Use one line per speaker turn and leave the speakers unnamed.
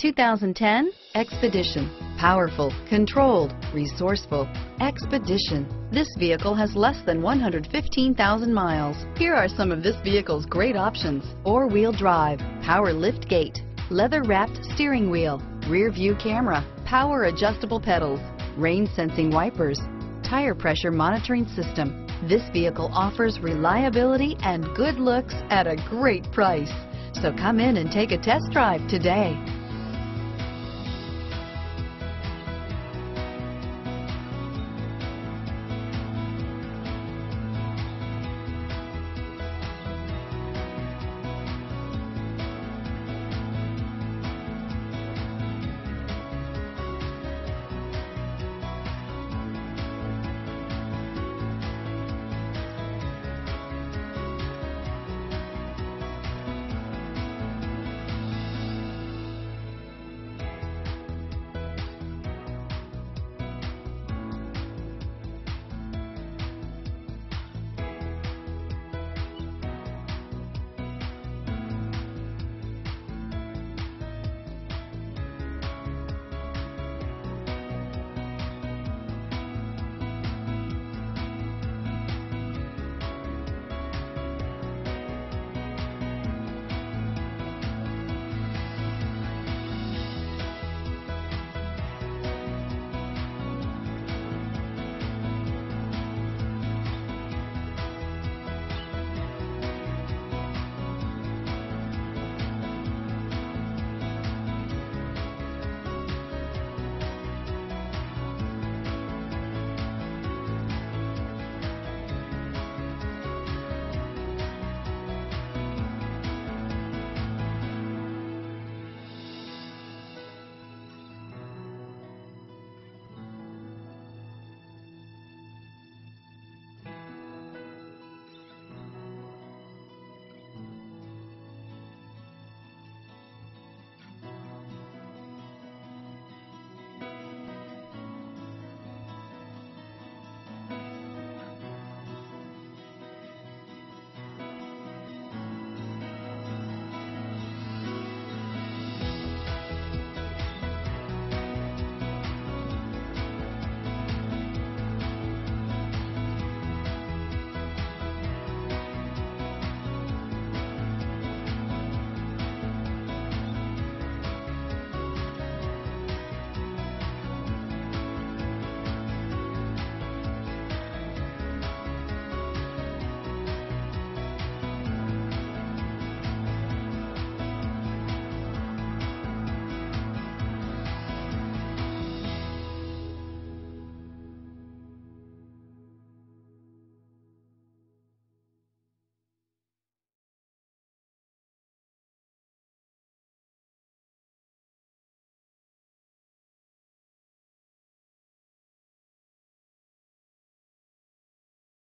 2010 Expedition. Powerful, controlled, resourceful. Expedition. This vehicle has less than 115,000 miles. Here are some of this vehicle's great options. Four-wheel drive, power lift gate, leather-wrapped steering wheel, rear view camera, power adjustable pedals, rain sensing wipers, tire pressure monitoring system. This vehicle offers reliability and good looks at a great price. So come in and take a test drive today.